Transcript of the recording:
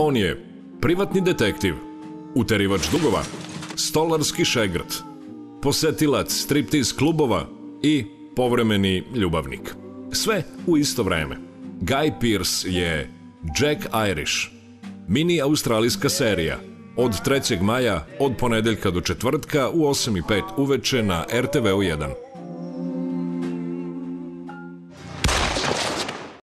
On je privatni detektiv, uterivač dugova, stolarski šegrt, posetilac striptiz klubova i povremeni ljubavnik. Sve u isto vreme. Guy Pearce je Jack Irish, mini australijska serija, od 3. maja, od ponedeljka do četvrtka u 8.05 uveče na RTV 1.